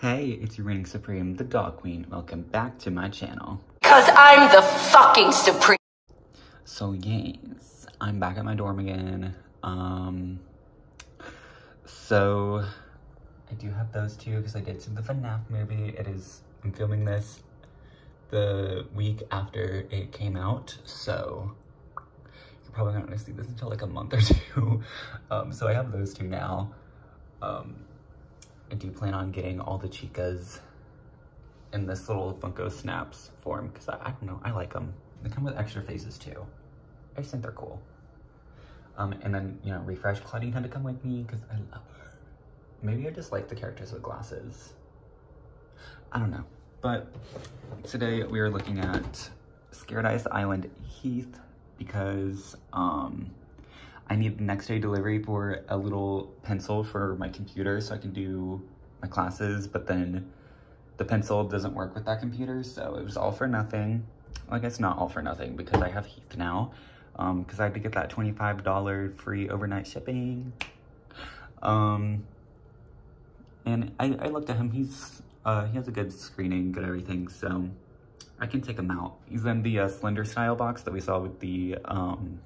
Hey, it's your reigning supreme, the Doll Queen. Welcome back to my channel. Cause I'm the fucking supreme. So yes, I'm back at my dorm again. Um, so I do have those two because I did see the FNAF movie. It is, I'm filming this the week after it came out, so you're probably not gonna see this until like a month or two. Um, so I have those two now. Um, I do plan on getting all the chicas in this little Funko Snaps form because I, I don't know, I like them. They come with extra faces too. I just think they're cool. Um, and then, you know, Refresh Clawdeen had to come with me because I love her. Maybe I just like the characters with glasses. I don't know. But today we are looking at Scare-adise Island Heath because um, I need next day delivery for a little pencil for my computer so I can do my classes, but then the pencil doesn't work with that computer, so it was all for nothing. Well, I guess not all for nothing because I have Heath now, because um, I had to get that $25 free overnight shipping. Um, and I, I looked at him, he's, uh, he has a good screening, good everything, so I can take him out. He's in the uh, Slender style box that we saw with the, um,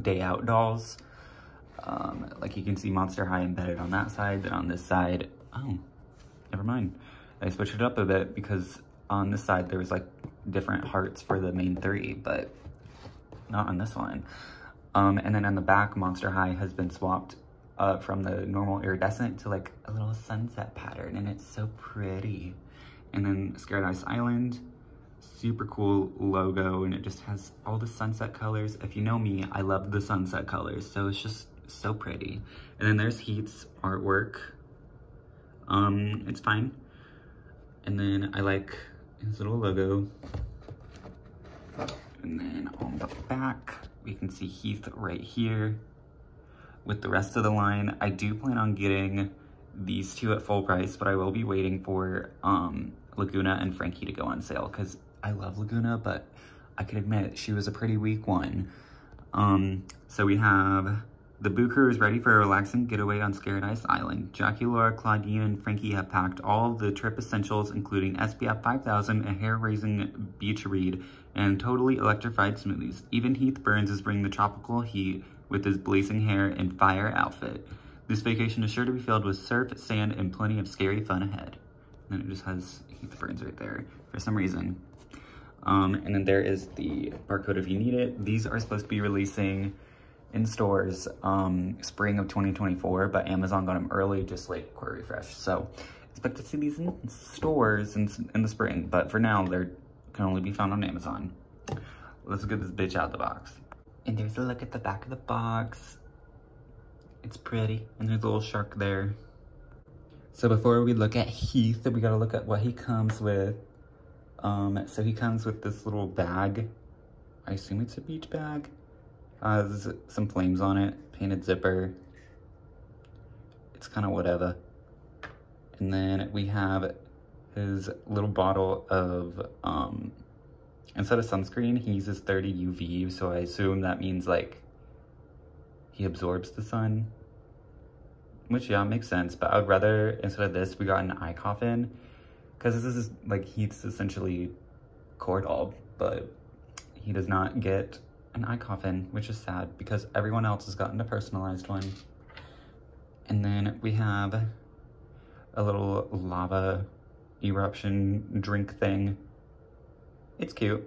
day out dolls. Um, like you can see Monster High embedded on that side, then on this side, oh, never mind. I switched it up a bit because on this side there was like different hearts for the main three, but not on this one. Um, and then on the back, Monster High has been swapped uh, from the normal iridescent to like a little sunset pattern and it's so pretty. And then Scare-adise Island, super cool logo and it just has all the sunset colors. If you know me, I love the sunset colors, so it's just so pretty. And then there's Heath's artwork. Um, it's fine. And then I like his little logo. And then on the back, we can see Heath right here. With the rest of the line, I do plan on getting these two at full price, but I will be waiting for um, Lagoona and Frankie to go on sale because I love Lagoona, but I can admit she was a pretty weak one. Um, so we have the Boo Crew is ready for a relaxing getaway on Scare-adise Island. Jackie, Laura, Clawdeen, and Frankie have packed all the trip essentials, including SPF 5000, a hair-raising beach read, and totally electrified smoothies. Even Heath Burns is bringing the tropical heat with his blazing hair and fire outfit. This vacation is sure to be filled with surf, sand, and plenty of scary fun ahead. And then it just has the Burns right there for some reason. Um, and then there is the barcode if you need it. These are supposed to be releasing in stores um, spring of 2024, but Amazon got them early, just like Core Refresh. So expect to see these in stores in, in the spring, but for now, they can only be found on Amazon. Let's get this bitch out of the box. And there's a look at the back of the box. It's pretty, and there's a little shark there. So before we look at Heath, we gotta look at what he comes with. Um, so he comes with this little bag. I assume it's a beach bag. Has some flames on it, painted zipper. It's kind of whatever. And then we have his little bottle of, um, instead of sunscreen, he uses 30 UV, so I assume that means like he absorbs the sun. Which, yeah, makes sense, but I would rather, instead of this, we got an eye coffin because this is like he's essentially Cordal, but he does not get an eye coffin, which is sad because everyone else has gotten a personalized one. And then we have a little lava eruption drink thing. It's cute.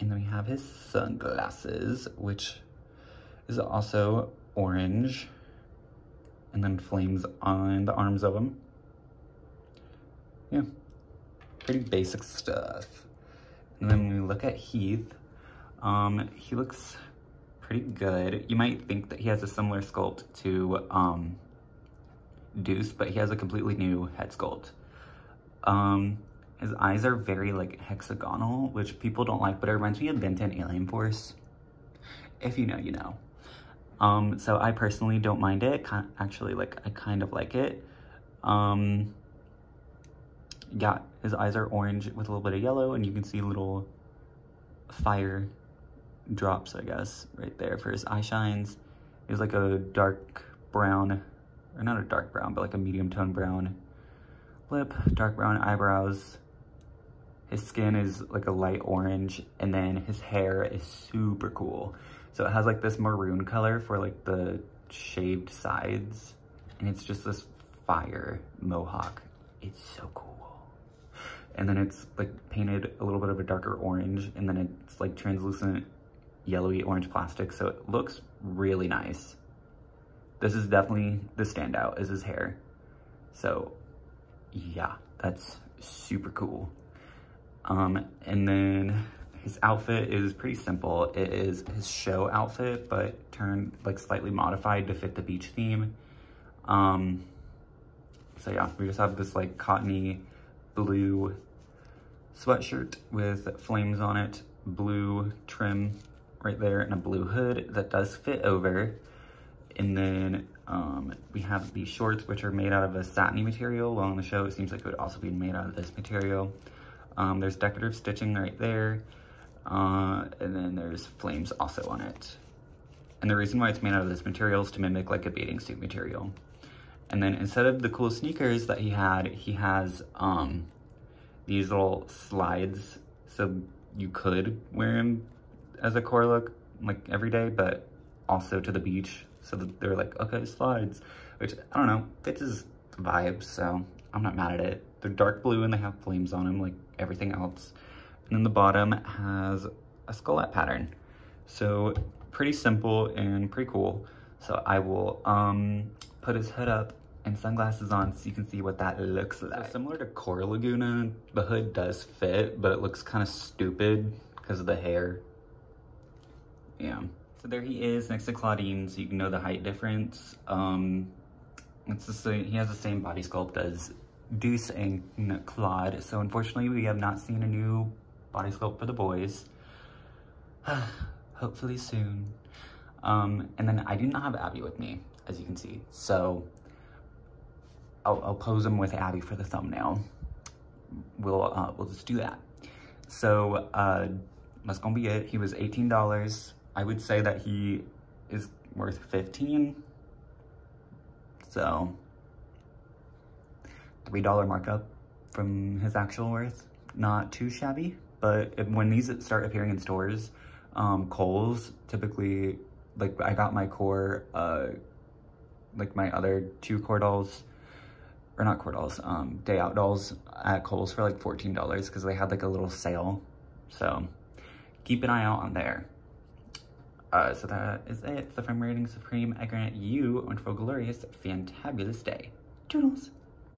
And then we have his sunglasses, which is also orange. And then flames on the arms of them yeah, pretty basic stuff. And then when we look at Heath, um, he looks pretty good. You might think that he has a similar sculpt to um, Deuce, but he has a completely new head sculpt. Um, his eyes are very like hexagonal, which people don't like, but it reminds me of Ben 10 Alien Force. If you know, you know. Um, so I personally don't mind it. Actually, like, I kind of like it. Um, yeah, his eyes are orange with a little bit of yellow and you can see little fire drops, I guess, right there for his eye shines. He's like a dark brown or not a dark brown, but like a medium tone brown lip, dark brown eyebrows. His skin is like a light orange, and then his hair is super cool. So it has like this maroon color for like the shaved sides, and it's just this fire mohawk. It's so cool. And then it's like painted a little bit of a darker orange, and then it's like translucent yellowy orange plastic, so it looks really nice. This is definitely the standout is his hair. So yeah, that's super cool. Um, and then his outfit is pretty simple. It is his show outfit, but turned like slightly modified to fit the beach theme. Um, so yeah, we just have this like cottony blue sweatshirt with flames on it, blue trim right there, and a blue hood that does fit over. And then um, we have these shorts, which are made out of a satiny material. Well, on the show, it seems like it would also be made out of this material. Um, there's decorative stitching right there. Uh, and then there's flames also on it. And the reason why it's made out of this material is to mimic like a bathing suit material. And then instead of the cool sneakers that he had, he has um, these little slides. So you could wear them as a core look like every day, but also to the beach. So they're like, okay, slides, which I don't know, fits his vibe. So I'm not mad at it. They're dark blue and they have flames on them like everything else. And then the bottom has a skullette pattern. So pretty simple and pretty cool. So I will um, put his hood up and sunglasses on so you can see what that looks like. So similar to Core Lagoona, the hood does fit, but it looks kind of stupid because of the hair. Yeah. So there he is next to Clawdeen, so you can know the height difference. Um, it's the same, he has the same body sculpt as Deuce and Clawd. So unfortunately, we have not seen a new body sculpt for the boys. Hopefully soon. Um, and then I do not have Abby with me, as you can see. So I'll, I'll pose him with Abby for the thumbnail. We'll, uh, we'll just do that. So uh, that's gonna be it. He was $18. I would say that he is worth 15. So $3 markup from his actual worth. Not too shabby, but when these start appearing in stores, um, Kohl's typically, like I got my core, uh, like my other two core dolls, or not core dolls, um, day out dolls at Kohl's for like $14 because they had like a little sale. So keep an eye out on there. Uh, so that is it. So from Rating Supreme, I grant you wonderful, glorious, fantabulous day. Toodles.